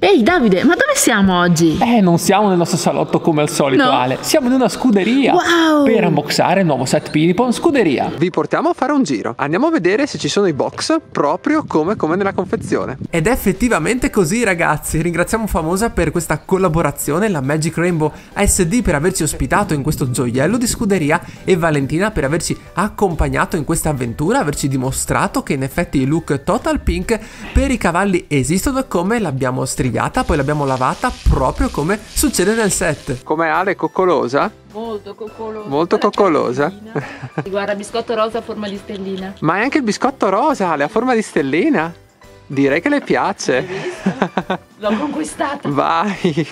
Ehi Davide, ma dove siamo oggi? Eh, non siamo nel nostro salotto come al solito, No. Ale. Siamo in una scuderia. Wow! Per unboxare il nuovo set Pinipon Scuderia. Vi portiamo a fare un giro. Andiamo a vedere se ci sono i box proprio come, come nella confezione. Ed è effettivamente così ragazzi, ringraziamo Famosa per questa collaborazione, la Magic Rainbow ASD per averci ospitato in questo gioiello di scuderia e Valentina per averci accompagnato in questa avventura, averci dimostrato che in effetti il look Total Pink per i cavalli esistono come l'abbiamo strigata, poi l'abbiamo lavata proprio come succede nel set. Come Ale coccolosa? Molto coccolosa. Molto coccolosa. Guarda, biscotto rosa a forma di stellina. Ma è anche il biscotto rosa, Ale, a forma di stellina. Direi che le piace. L'ho conquistata. Vai.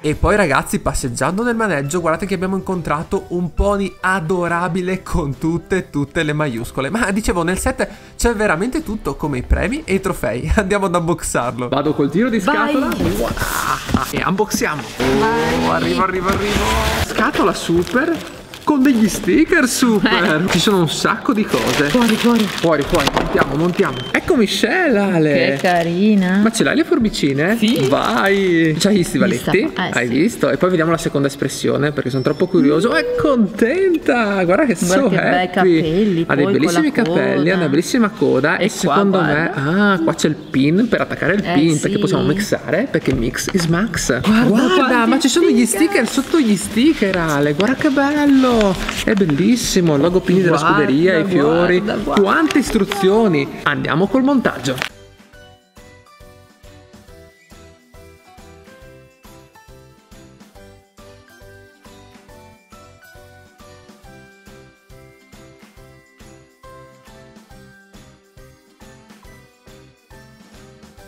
E poi ragazzi, passeggiando nel maneggio, guardate che abbiamo incontrato un pony adorabile con tutte, tutte le maiuscole. Ma dicevo, nel set c'è veramente tutto, come i premi e i trofei. Andiamo ad unboxarlo. Vado col tiro di scatola. Vai. Wow. E unboxiamo. Oh, arrivo, arrivo, arrivo. Scatola super. Con degli sticker super. Ci sono un sacco di cose. Fuori, fuori. Fuori, fuori, montiamo, montiamo. Ecco Michelle, Ale. Che carina. Ma ce l'hai le forbicine? Sì. Vai! C'hai gli stivaletti? Eh, Hai sì. visto? E poi vediamo la seconda espressione perché sono troppo curioso. È contenta! Guarda che Guarda so che happy. capelli, Ha dei bellissimi capelli, ha una bellissima coda. E, E qua, secondo me. guarda. Ah, qua c'è il pin per attaccare il Eh, pin sì. perché possiamo mixare. Perché mix is max. Guarda quanti ma ci sono gli sticker sotto gli sticker, Ale. Guarda che bello! È bellissimo. Il logo pini della Guarda, scuderia, i fiori. guarda, guarda. Quante istruzioni! Andiamo col montaggio.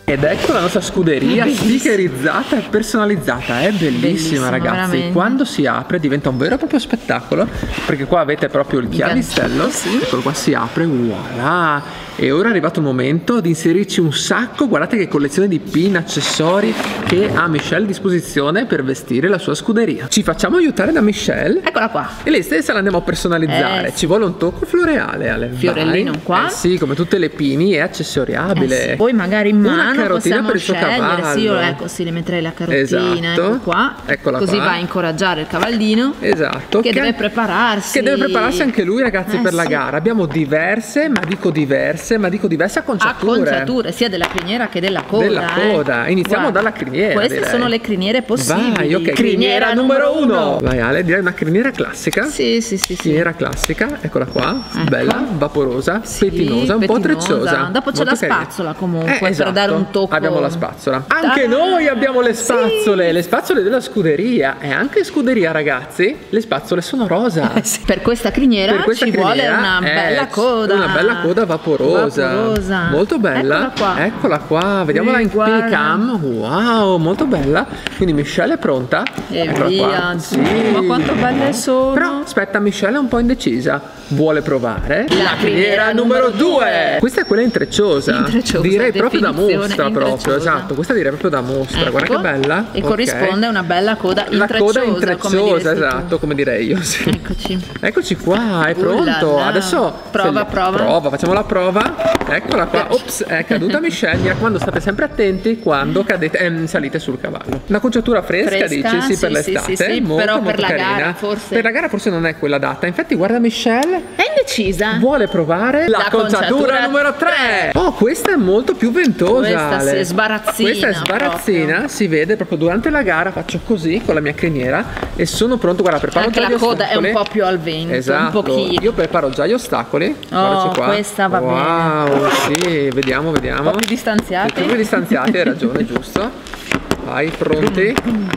Ed ecco la nostra scuderia stickerizzata e personalizzata, è bellissima Bellissima, ragazzi. veramente. Quando si apre diventa un vero e proprio spettacolo, perché qua avete proprio il chiavistello, sì. eccolo qua si apre, voilà. E ora è arrivato il momento di inserirci un sacco, guardate che collezione di pin, accessori che ha Michelle a disposizione per vestire la sua scuderia. Ci facciamo aiutare da Michelle Eccola qua. e lei stessa la andiamo a personalizzare. Eh. Ci vuole un tocco floreale, Ale. Fiorellino Vai. qua. Eh sì, come tutte le pini è accessoriabile. Eh sì, Poi magari in mano carotina per il suo scegliere. Sì, io cavallo. ecco, sì, le metterei la carotina, Esatto. ecco qua. Eccola Così qua. va a incoraggiare il cavallino. Esatto. Che deve prepararsi. Che deve prepararsi anche lui, ragazzi, Eh, per la sì. gara. Abbiamo diverse, ma dico diverse, ma dico diverse acconciature. acconciature sia della criniera che della coda. Della eh. coda. Iniziamo Guarda, dalla criniera, Queste direi. sono le criniere possibili. Vai, ok. Criniera numero uno. Vai, Ale, direi una criniera classica. Sì, sì, sì, sì. Criniera classica, eccola qua, Ecco. bella, vaporosa, Sì, pettinosa, un po' pettinosa. trecciosa. Dopo c'è la carina. spazzola comunque, Eh, per esatto. dare un tocco. Abbiamo la spazzola. Anche Ta-da! noi abbiamo le Sì. spazzole, le spazzole della scuderia. E anche scuderia, ragazzi, le spazzole sono rosa. Eh sì. Per questa criniera Per questa ci vuole criniera, una eh, bella coda. Una bella coda vaporosa. Vaporosa. Molto bella. Eccola qua. Eccola qua. Vediamola Sì, in. Pinicam. Wow, molto bella. Quindi Michelle è pronta. E Eccola via. qua. Sì. Ma quanto belle sono. Però aspetta, Michelle è un po' indecisa. Vuole provare La criniera numero due. Questa è quella intrecciosa. Intrecciosa, Direi proprio da definizione mostra proprio, esatto. Questa direi proprio da mostra. Ecco. Guarda che bella. E Ok. corrisponde a una bella coda La intrecciosa. coda come intrecciosa, tu. esatto, come direi io. Sì. Eccoci. Eccoci qua, è pronto. là. Adesso Prova, se- prova. Prova, facciamo la prova. Eccola qua. Ops, è caduta Michelle. Mi raccomando, state sempre attenti quando cadete, ehm, salite sul cavallo. Una conciatura fresca, Fresca, dici, sì, sì, per sì, l'estate. sì, sì, molto, però per molto la carina. gara forse- Per la gara forse non è quella data. Infatti, guarda Michelle. È indecisa? Vuole provare La conciatura numero 3. tre. Oh, questa è molto più ventosa. Questa Ale. sì, è sbarazzina Questa è sbarazzina, proprio. si vede proprio durante la gara. Faccio così con la mia criniera e sono pronto. Guarda, preparo Anche già la gli coda è un ostacoli. po' più al vento, Esatto. un pochino. Io preparo già gli ostacoli. Qua. questa va wow, sì, vediamo, vediamo. Un po' più distanziati. Più più distanziati, hai ragione, giusto. Vai, pronti?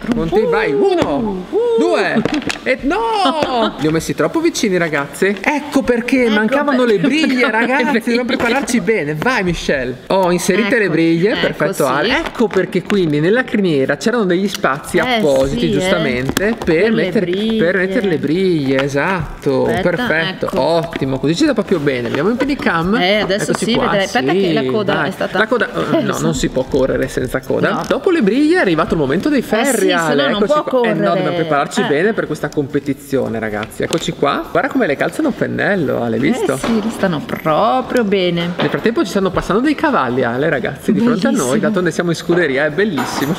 Pronti? Vai, uno, due, e no! Li ho messi troppo vicini, ragazzi. Ecco perché mancavano le perché briglie, le ragazzi. Dobbiamo prepararci bene. Vai, Michelle. Oh, inserite le Ecco, briglie. ecco, Perfetto, sì. Ale. Ecco perché quindi nella criniera c'erano degli spazi Eh, appositi, sì, eh. giustamente, per, Per le mettere, briglie. per mettere le briglie. Esatto. Aspetta, Perfetto. ecco. Ottimo. Così ci dà proprio bene. Abbiamo in pedicam. Eh, adesso Eccoci sì, qua. vedrai. Aspetta Sì, che la coda vai. è stata- La coda, eh, Eh, no, sì. non si può correre senza coda. No. Dopo le briglie è arrivato il momento dei ferri. sì, se Ale, no non eccoci può qua. Eh no, correre. dobbiamo prepararci Eh. bene per questa competizione, ragazzi. Eccoci qua. Guarda come le calzano a pennello, Ale, visto? Eh sì, li stanno proprio bene. Nel frattempo ci stanno passando dei cavalli, Ale, ragazzi, di fronte a noi. Bellissimo. D'altronde siamo in scuderia, è bellissimo.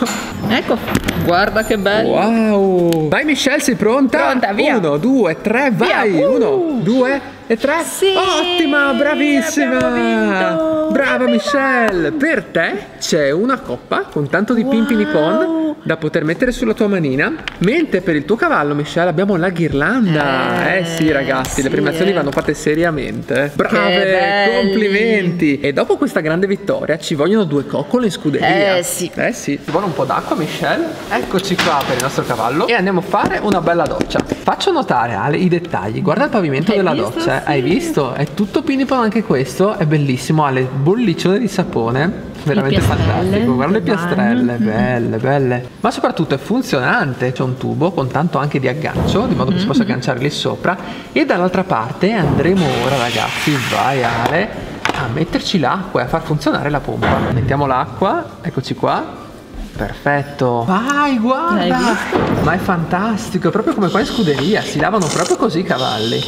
Ecco, guarda che bello. Wow! Vai Michelle, sei pronta? Pronta, via. Uno, due, tre, vai! Uh. Uno, due e tre. Sì, Ottima, bravissima! Brava Michelle! Per te c'è una coppa con tanto di Wow. pon da poter mettere sulla tua manina. Mentre per il tuo cavallo, Michelle, abbiamo la ghirlanda. Eh, Eh, sì, ragazzi, le sì, premiazioni eh. vanno fatte seriamente. Brave, complimenti! E dopo questa grande vittoria ci vogliono due coccole in scuderia. Eh, sì. Eh sì. Ti vuole un po' d'acqua, Michelle? Eccoci qua per il nostro cavallo. E andiamo a fare una bella doccia. Faccio notare, Ale, i dettagli. Guarda il pavimento Hai della visto? doccia. Sì. Hai visto? È tutto pinipon anche questo. È bellissimo, Ale. Bolliccione di sapone. Veramente fantastico. Guarda le piastrelle, bagno. belle, belle. Ma soprattutto è funzionante. C'è un tubo con tanto anche di aggancio, di modo che si possa agganciare lì sopra. E dall'altra parte andremo ora, ragazzi. Vai, Ale a metterci l'acqua e a far funzionare la pompa. Mettiamo l'acqua, eccoci qua. Perfetto. Vai, guarda. Ma è fantastico, è proprio come qua in scuderia, si lavano proprio così i cavalli.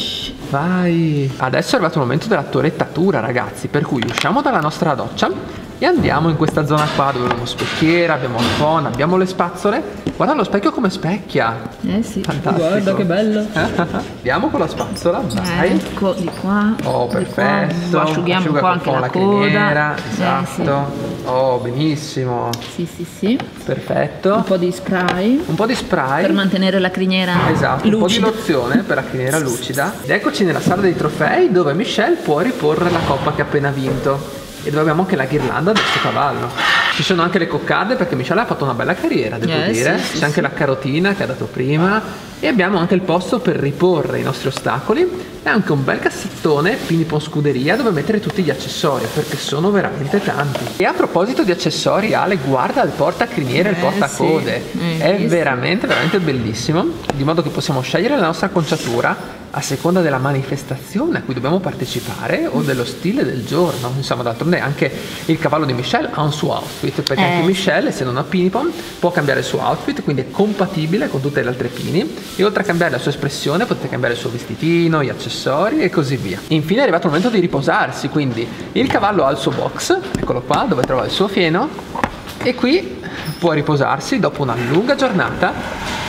Vai. Adesso è arrivato il momento della torettatura, ragazzi, per cui usciamo dalla nostra doccia e andiamo in questa zona qua dove abbiamo specchiera, abbiamo il phon, abbiamo le spazzole. Guarda lo specchio come specchia. Eh sì. Fantastico. Guarda che bello. Andiamo con la spazzola, vai. Ecco, di qua. Oh, di qua. perfetto. Asciughiamo un Asciuga po' anche con la, criniera, coda. esatto. Oh, benissimo. Eh, sì. sì, sì, sì. Perfetto. Un po' di spray Un po' di spray. per mantenere la criniera Esatto, un po' di lucida. lozione per la criniera lucida. Ed eccoci nella sala dei trofei dove Michelle può riporre la coppa che ha appena vinto. E dove abbiamo anche la ghirlanda del suo cavallo. Ci sono anche le coccarde perché Michelle ha fatto una bella carriera, devo Eh, dire. sì, sì, C'è anche la carotina che ha dato prima. E abbiamo anche il posto per riporre i nostri ostacoli. E anche un bel cassettone Pinipon Scuderia dove mettere tutti gli accessori perché sono veramente tanti. E a proposito di accessori, Ale, guarda il portacriniere e il Eh, portacode. sì. È veramente, veramente bellissimo. Di modo che possiamo scegliere la nostra acconciatura a seconda della manifestazione a cui dobbiamo partecipare o dello stile del giorno. Insomma, d'altronde anche il cavallo di Michelle ha un suo outfit, perché Eh, anche. Michelle, essendo una Pinipon, può cambiare il suo outfit, quindi è compatibile con tutte le altre Pini. E oltre a cambiare la sua espressione, potete cambiare il suo vestitino, gli accessori e così via. Infine è arrivato il momento di riposarsi, quindi il cavallo ha il suo box, eccolo qua, dove trova il suo fieno. E qui può riposarsi dopo una lunga giornata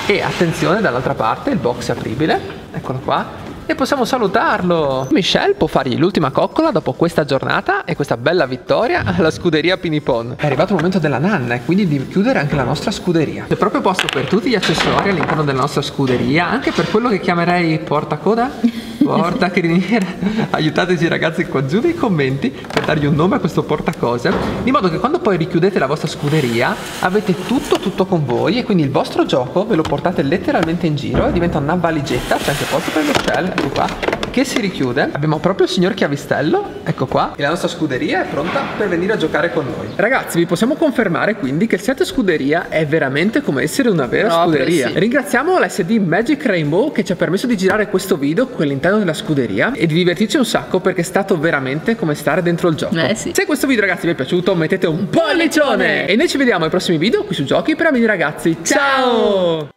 e attenzione dall'altra parte il box è apribile, eccolo qua. E possiamo salutarlo. Michelle può fargli l'ultima coccola dopo questa giornata e questa bella vittoria alla scuderia Pinipon. È arrivato il momento della nanna e quindi di chiudere anche la nostra scuderia. C'è proprio posto per tutti gli accessori all'interno della nostra scuderia, anche per quello che chiamerei portacoda, porta criniera. Aiutateci ragazzi qua giù nei commenti per dargli un nome a questo portacose, di modo che quando poi richiudete la vostra scuderia avete tutto tutto con voi e quindi il vostro gioco ve lo portate letteralmente in giro e diventa una valigetta, c'è anche posto per lo shell, ecco qua, che si richiude. Abbiamo proprio il signor Chiavistello, ecco qua, e la nostra scuderia è pronta per venire a giocare con noi. Ragazzi, vi possiamo confermare quindi che il set scuderia è veramente come essere una vera Proprio, scuderia. sì. Ringraziamo l'SD Magic Rainbow che ci ha permesso di girare questo video qui all'interno della scuderia e di divertirci un sacco perché è stato veramente come stare dentro il gioco. Eh, sì. Se questo video ragazzi vi è piaciuto mettete un pollicione e noi ci vediamo ai prossimi video qui su Giochi per Amici Ragazzi. Ciao!